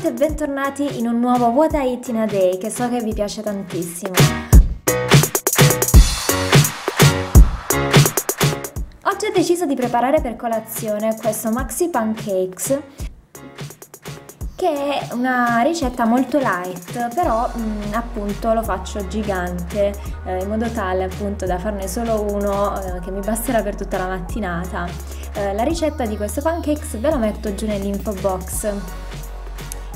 Benvenuti e bentornati in un nuovo What I Eat in a Day che so che vi piace tantissimo. Oggi ho deciso di preparare per colazione questo Maxi Pancakes che è una ricetta molto light, però mh, mm, appunto lo faccio gigante eh, in modo tale appunto da farne solo uno eh, che mi basterà per tutta la mattinata. Eh, la ricetta di questo pancakes ve la metto giù nell'info box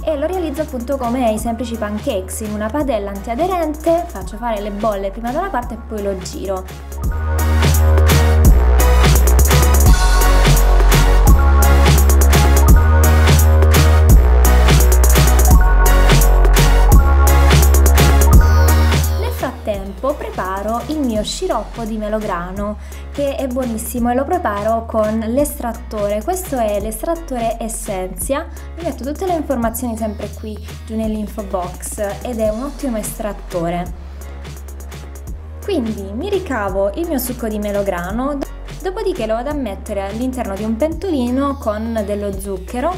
e lo realizzo appunto come i semplici pancakes in una padella antiaderente, faccio fare le bolle prima da una parte e poi lo giro. Sciroppo di melograno che è buonissimo e lo preparo con l'estrattore. Questo è l'estrattore Essenzia. Vi metto tutte le informazioni sempre qui giù nell'info box ed è un ottimo estrattore. Quindi mi ricavo il mio succo di melograno, dopodiché lo vado a mettere all'interno di un pentolino con dello zucchero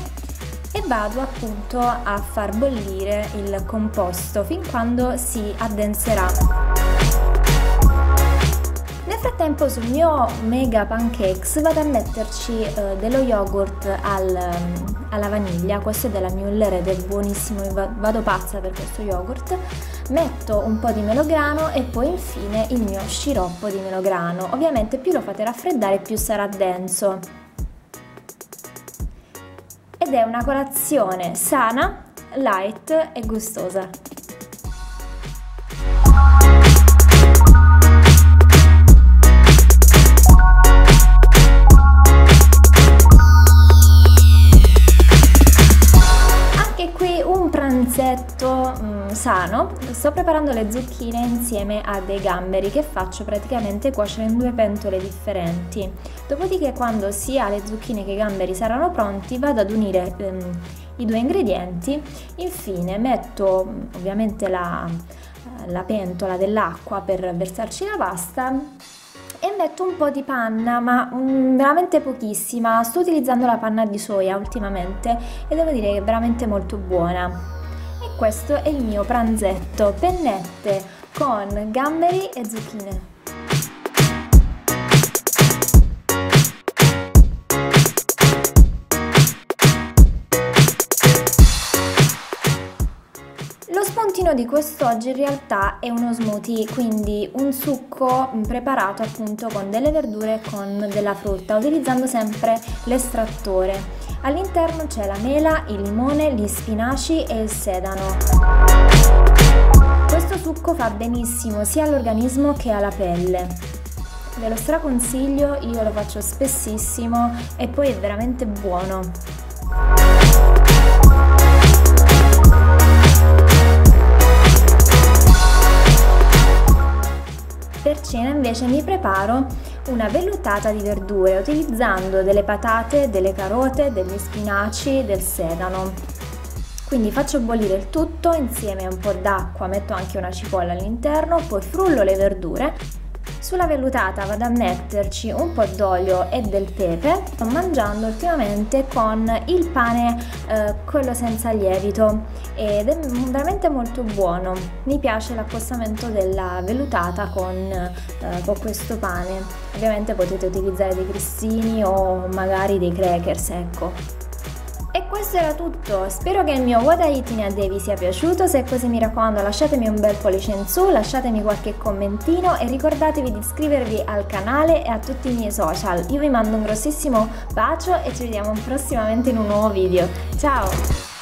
e vado appunto a far bollire il composto fin quando si addenserà. Frattempo sul mio mega pancakes vado a metterci eh, dello yogurt al, alla vaniglia, questo è della Müller ed è buonissimo, vado pazza per questo yogurt. Metto un po' di melograno e poi infine il mio sciroppo di melograno. Ovviamente più lo fate raffreddare più sarà denso. Ed è una colazione sana, light e gustosa. Sano, sto preparando le zucchine insieme a dei gamberi che faccio praticamente cuocere in due pentole differenti. Dopodiché quando sia le zucchine che i gamberi saranno pronti vado ad unire ehm, i due ingredienti, infine metto mm, ovviamente la, la pentola dell'acqua per versarci la pasta e metto un po' di panna ma um, veramente pochissima. Sto utilizzando la panna di soia ultimamente e devo dire che è veramente molto buona questo è il mio pranzetto, pennette con gamberi e zucchine. Lo spuntino di quest'oggi in realtà è uno smoothie, quindi un succo preparato appunto con delle verdure e con della frutta, utilizzando sempre l'estrattore. All'interno c'è la mela, il limone, gli spinaci e il sedano. Questo succo fa benissimo sia all'organismo che alla pelle. Ve lo straconsiglio, io lo faccio spessissimo e poi è veramente buono. Per cena invece mi preparo una vellutata di verdure utilizzando delle patate, delle carote, degli spinaci, del sedano. Quindi faccio bollire il tutto insieme a un po' d'acqua, metto anche una cipolla all'interno, poi frullo le verdure sulla vellutata vado a metterci un po' d'olio e del pepe, sto mangiando ultimamente con il pane, eh, quello senza lievito ed è veramente molto buono. Mi piace l'accostamento della vellutata con, eh, con questo pane. Ovviamente potete utilizzare dei cristini o magari dei crackers, ecco. E questo era tutto, spero che il mio What I Eat in a Day vi sia piaciuto, se è così mi raccomando lasciatemi un bel pollice in su, lasciatemi qualche commentino e ricordatevi di iscrivervi al canale e a tutti i miei social. Io vi mando un grossissimo bacio e ci vediamo prossimamente in un nuovo video. Ciao!